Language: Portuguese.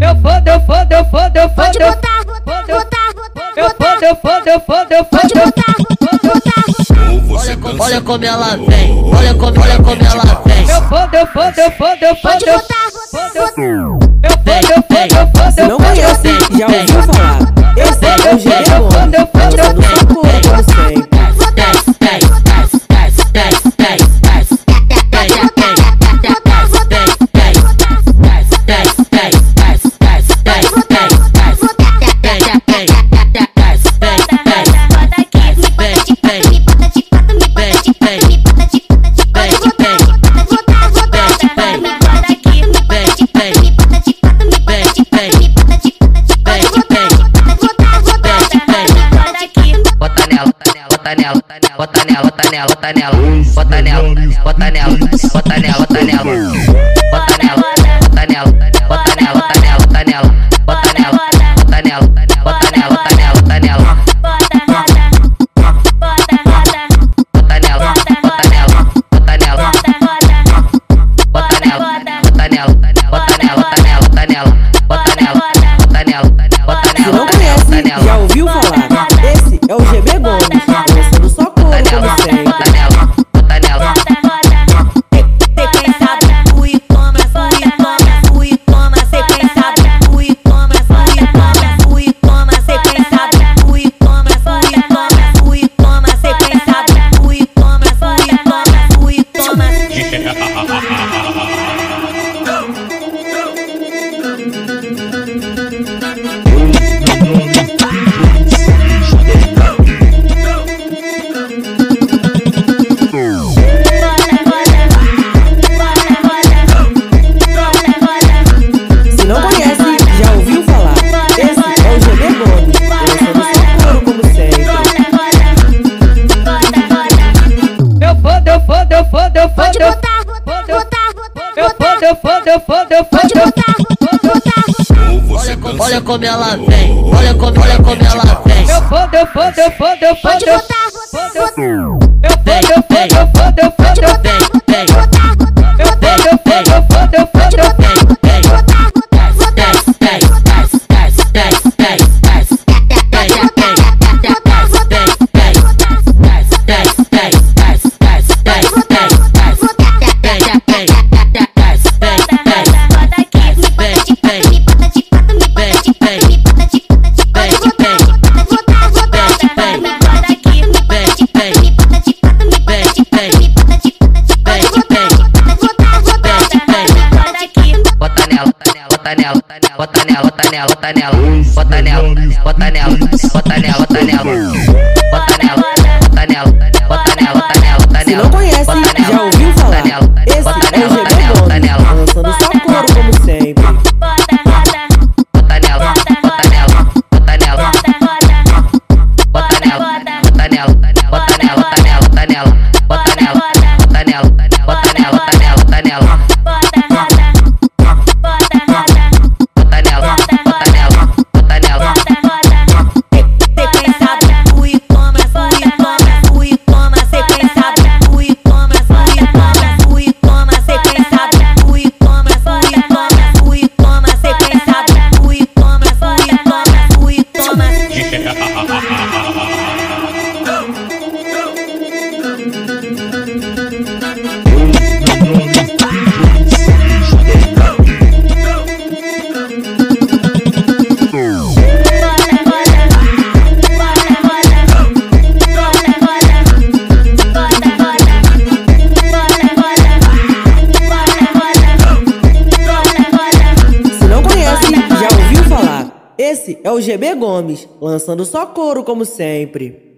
Eu fodo, eu fodo, eu fodo, eu fodo. Pode botar, botar, botar, botar. Eu fodo, eu fodo, eu fodo, eu Pode fodo. botar, botar. Olha como, olha como ela vem, olha como, olha como ela vem. Eu fodo, eu fodo, eu fodo, eu Pode fodo. botar, botar, botar. Eu fodo, eu fodo, eu fodo, eu não fodo. conhece, já ouviu falar? Esse é o GG Bom, nela, tá nela, tá nela. Bota nela, bota nela, bota nela, tá nela. Bota nela, bota nela, bota nela, tá nela, tá nela. Bota nela, bota nela, bota nela, tá nela, tá nela. Bota nela, bota nela, bota nela. Olha como, olha como ela vem, olha como, olha como ela vem. Eu fodo, eu fodo, eu fodo, eu Pode bota nela, bota nela, bota nela, bota nela, bota nela, bota nela, bota nela, bota nela, bota nela, bota nela, bota nela, bota nela, bota Se nela. não conhece, já ouviu falar? Esse é o GB Gomes, lançando só ハハハハハ。É o GB Gomes, lançando só couro como sempre.